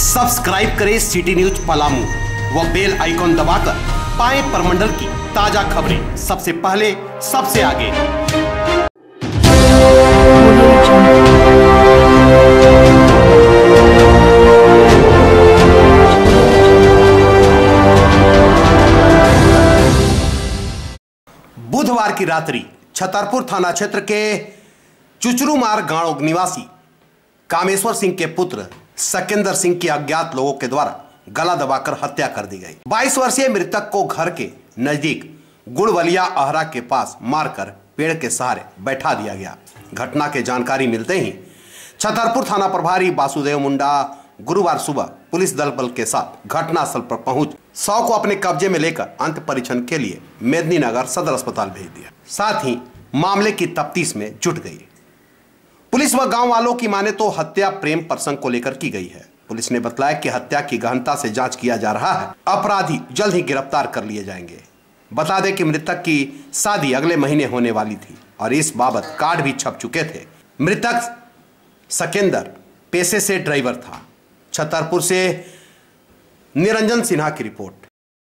Subscribe करें city news Palamu व bell icon दबाकर पाएँ परमंडल की ताज़ा खबरें। सबसे पहले, सबसे आगे। बुधवार की रात्रि छतरपुर थाना क्षेत्र के चुचरूमार गाँव निवासी कामेश्वर सिंह के पुत्र सकेंद्र सिंह की अज्ञात लोगों के द्वारा गला दबाकर हत्या कर दी गई। 22 वर्षीय मृतक को घर के नज़दीक गुड़वलिया अहरा के पास मारकर पेड़ के सहारे बैठा दिया गया। घटना के जानकारी मिलते ही छतरपुर थाना प्रभारी वासुदेव मुंडा गुरुवार सुबह पुलिस दल बल के साथ घटनास्थल पर पहुँच सौ को अपने कब्जे में लेकर अंत परीक्षण के लिए मेदिनीनगर सदर अस्पताल भेज दिया। साथ ही मामले की तफ्तीश में जुट गई। पुलिस व गाँव वालों की माने तो हत्या प्रेम प्रसंग को लेकर की गई है। पुलिस ने बताया कि हत्या की गहनता से जाँच किया जा रहा है। अपराधी जल्द ही गिरफ़्तार कर लिए जाएँगे। बता दें कि मृतक की शादी अगले महीने होने वाली थी और इस बाबत कार्ड भी छप चुके थे। मृतक सकेंदर पेशे से ड्राइवर था। छतरपुर से निरंजन सिन्हा की रिपोर्ट।